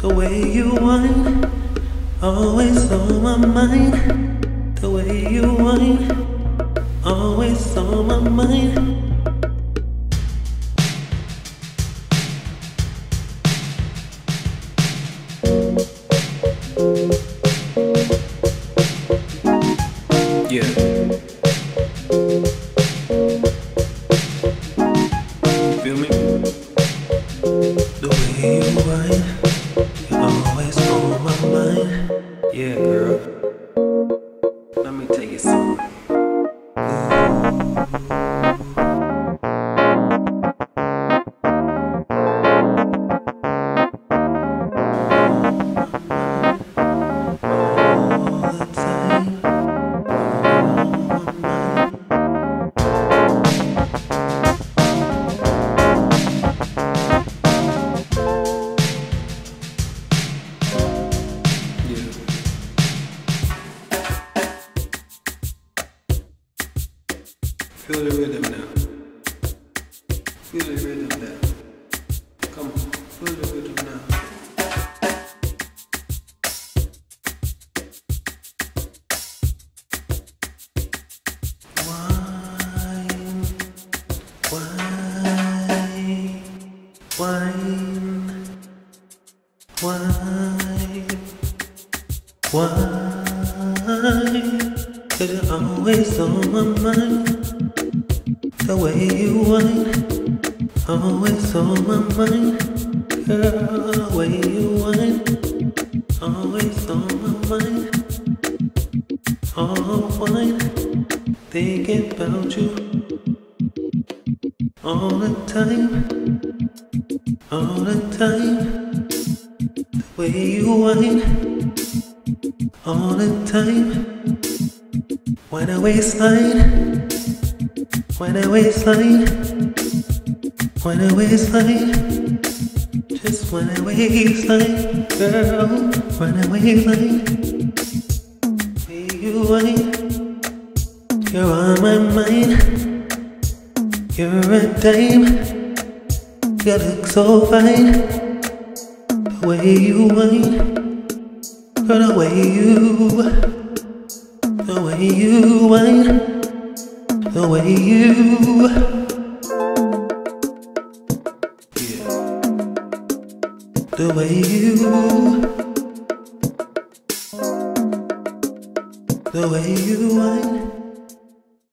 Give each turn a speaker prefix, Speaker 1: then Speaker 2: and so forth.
Speaker 1: The way you wine, always on my mind. Feel the rhythm now. Feel the rhythm now. Come on, feel the rhythm now. Wine, wine, wine. Cause you're always on my mind. The way you wine, always on my mind. Girl, the way you wine, always on my mind. All wine, thinking about you all the time, all the time. The way you wine, all the time. When I waste waistline, when I waistline, when I waistline, just when I waistline, girl, when I waistline, way you wine, you're on my mind, you're a dime, you look so fine, the way you wine, girl, the way you. The way you wine, the way you. The way you. The way you.